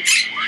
months.